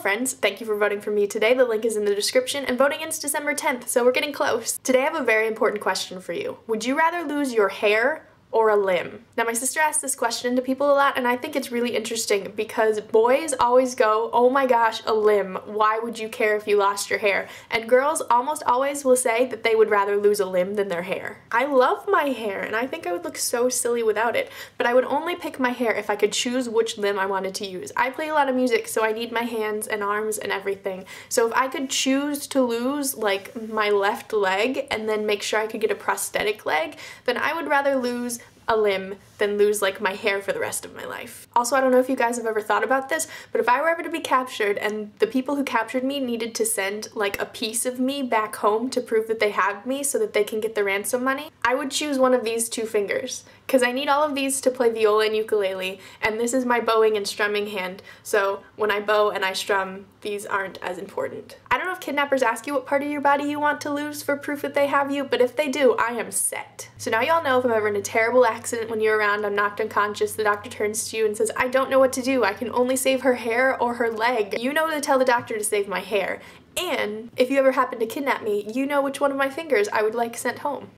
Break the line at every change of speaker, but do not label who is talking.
friends, thank you for voting for me today. The link is in the description and voting ends December 10th, so we're getting close. Today I have a very important question for you. Would you rather lose your hair or a limb? Now my sister asks this question to people a lot and I think it's really interesting because boys always go, oh my gosh, a limb, why would you care if you lost your hair? And girls almost always will say that they would rather lose a limb than their hair. I love my hair and I think I would look so silly without it, but I would only pick my hair if I could choose which limb I wanted to use. I play a lot of music so I need my hands and arms and everything. So if I could choose to lose like my left leg and then make sure I could get a prosthetic leg, then I would rather lose a limb than lose like my hair for the rest of my life. Also, I don't know if you guys have ever thought about this, but if I were ever to be captured and the people who captured me needed to send like a piece of me back home to prove that they have me so that they can get the ransom money, I would choose one of these two fingers because I need all of these to play viola and ukulele and this is my bowing and strumming hand so when I bow and I strum these aren't as important. Know if kidnappers ask you what part of your body you want to lose for proof that they have you but if they do I am set. So now y'all know if I'm ever in a terrible accident when you're around, I'm knocked unconscious, the doctor turns to you and says, I don't know what to do. I can only save her hair or her leg. You know to tell the doctor to save my hair. And if you ever happen to kidnap me, you know which one of my fingers I would like sent home.